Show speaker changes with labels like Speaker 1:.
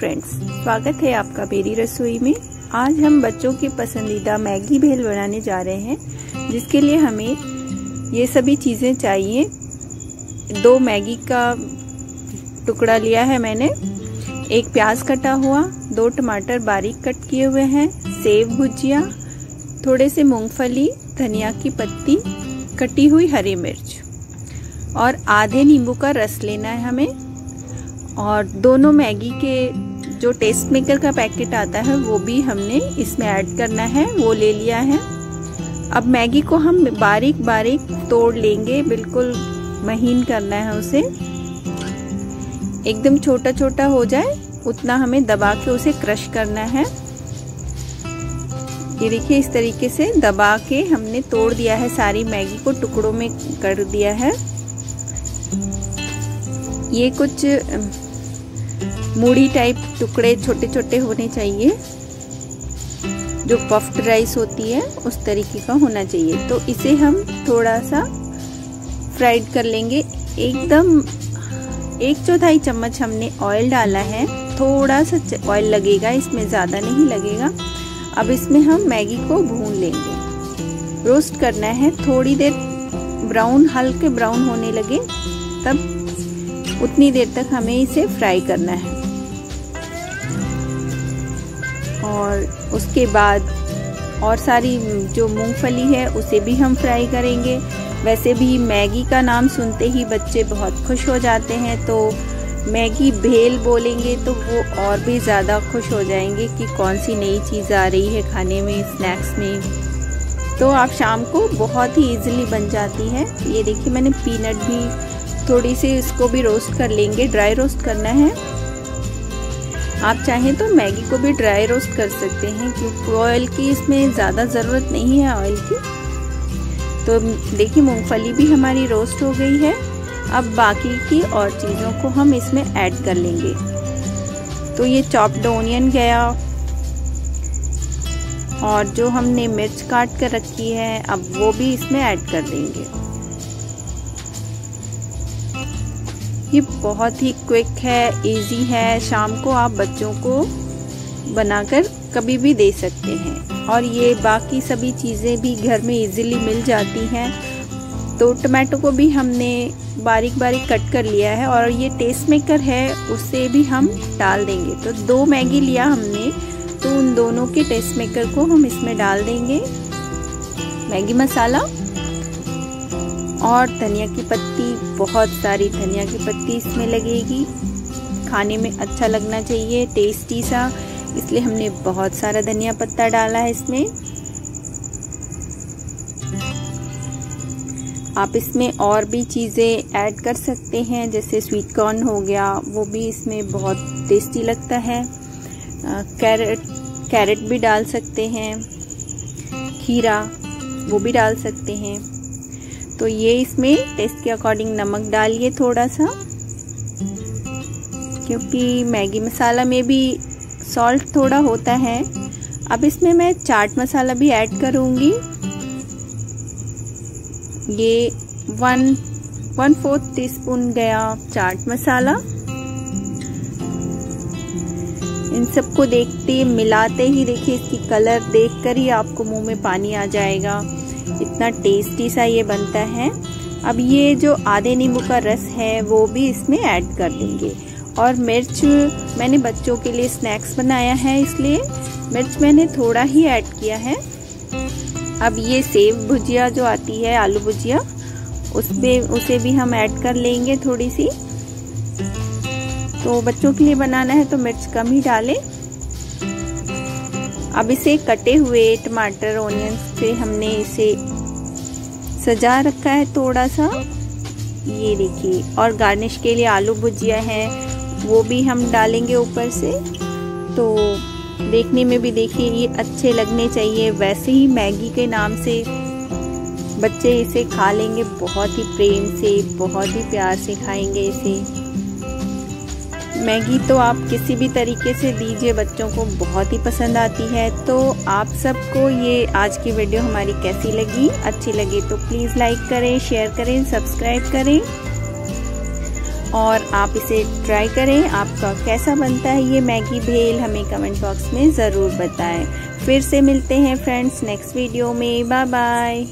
Speaker 1: Friends स्वागत है आपका मेरी रसोई में। आज हम बच्चों की पसंदीदा मैगी भेल बनाने जा रहे हैं, जिसके लिए हमें ये सभी चीज़ें चाहिए। दो मैगी का टुकड़ा लिया है मैंने, एक प्याज कटा हुआ, दो टमाटर बारीक कट किए हुए हैं, सेव भुजिया, थोड़े से मूंगफली, धनिया की पत्ती, कटी हुई हरी मिर्च, और आधे नींबू का रस लेना है हमें, और दोनों मैगी के जो टेस्ट मेकर का पैकेट आता है, वो भी हमने इसमें ऐड करना है, वो ले लिया है। अब मैगी को हम बारीक बारीक तोड़ लेंगे, बिल्कुल महीन करना है उसे। एकदम छोटा छोटा हो जाए, उतना हमें दबा के उसे क्रश करना है। ये देखिए, इस तरीके से दबा के हमने तोड़ दिया है, सारी मैगी को टुकड़ों में कर दिया है। ये कुछ मूढ़ी टाइप टुकड़े छोटे छोटे होने चाहिए। जो पफ्ड राइस होती है, उस तरीके का होना चाहिए। तो इसे हम थोड़ा सा फ्राइड कर लेंगे। एकदम, एक चौथाई चम्मच हमने ऑयल डाला है। थोड़ा सा ऑयल लगेगा, इसमें ज़्यादा नहीं लगेगा। अब इसमें हम मैगी को भून लेंगे। रोस्ट करना है। थोड़ी देर ब्राउन हल्के ब्राउन होने लगे। तब उतनी देर तक हमें इसे फ्राई करना है। और उसके बाद और सारी जो मूंगफली है, उसे भी हम फ्राई करेंगे। वैसे भी मैगी का नाम सुनते ही बच्चे बहुत खुश हो जाते हैं तो मैगी भेल बोलेंगे तो वो और भी ज़्यादा खुश हो जाएँगे कि कौन सी नई चीज़ आ रही है खाने में स्नैक्स में। तो आप शाम को बहुत ही इजीली बन जाती है। ये देखिए, मैंने पीनट भी थोड़ी सी इसको भी रोस्ट कर लेंगे। ड्राई रोस्ट करना है। आप चाहें तो मैगी को भी ड्राई रोस्ट कर सकते हैं, क्योंकि ऑयल की इसमें ज़्यादा ज़रूरत नहीं है ऑयल की। तो देखिए, मूंगफली भी हमारी रोस्ट हो गई है। अब बाकी की और चीज़ों को हम इसमें ऐड कर लेंगे। तो ये चॉप्ड ओनियन गया। और जो हमने मिर्च काट कर रखी है, अब वो भी इसमें ऐड कर देंगे। ये बहुत ही क्विक है इजी है। शाम को आप बच्चों को बनाकर कभी भी दे सकते हैं। और ये बाकी सभी चीज़ें भी घर में इजीली मिल जाती हैं। तो टमाटो को भी हमने बारीक बारीक कट कर लिया है और ये टेस्ट मेकर है उससे भी हम डाल देंगे। तो दो मैगी लिया हमने तो उन दोनों के टेस्ट मेकर को हम इसमें डाल देंगे। मैगी मसाला और धनिया की पत्ती, बहुत सारी धनिया की पत्ती इसमें लगेगी। खाने में अच्छा लगना चाहिए टेस्टी सा। इसलिए हमने बहुत सारा धनिया पत्ता डाला है इसमें। आप इसमें और भी चीज़ें ऐड कर सकते हैं, जैसे स्वीट कॉर्न हो गया, वो भी इसमें बहुत टेस्टी लगता है। कैरेट कैरेट भी डाल सकते हैं। खीरा, वो भी डाल सकते हैं। तो ये इसमें टेस्ट के अकॉर्डिंग नमक डालिए थोड़ा सा। क्योंकि मैगी मसाला में भी सॉल्ट थोड़ा होता है। अब इसमें मैं चाट मसाला भी ऐड करूँगी। ये one one fourth teaspoon गया चाट मसाला। इन सबको देखते मिलाते ही देखिए इसकी कलर देखकर ही आपको मुँह में पानी आ जाएगा। इतना टेस्टी सा ये बनता है। अब ये जो आधे नींबू का रस है, वो भी इसमें ऐड कर देंगे। और मिर्च, मैंने बच्चों के लिए स्नैक्स बनाया है इसलिए मिर्च मैंने थोड़ा ही ऐड किया है। अब ये सेव भुजिया जो आती है, आलू भुजिया, उसमें, उसे भी हम ऐड कर लेंगे थोड़ी सी। तो बच्चों के लिए बनाना है तो मिर्च कम ही डालें। अब इसे कटे हुए टमाटर ऑनियन से हमने इसे सजा रखा है थोड़ा सा ये देखिए, और गार्निश के लिए आलू भुजिया है, वो भी हम डालेंगे ऊपर से। तो देखने में भी देखिए, ये अच्छे लगने चाहिए। वैसे ही मैगी के नाम से बच्चे इसे खा लेंगे, बहुत ही प्रेम से, बहुत ही प्यार से खाएँगे इसे। मैगी तो आप किसी भी तरीके से दीजिए, बच्चों को बहुत ही पसंद आती है। तो आप सबको ये आज की वीडियो हमारी कैसी लगी? अच्छी लगी तो प्लीज़ लाइक करें शेयर करें सब्सक्राइब करें। और आप इसे ट्राई करें, आपका कैसा बनता है ये मैगी भेल हमें कमेंट बॉक्स में ज़रूर बताएँ। फिर से मिलते हैं फ्रेंड्स नेक्स्ट वीडियो में। Bye bye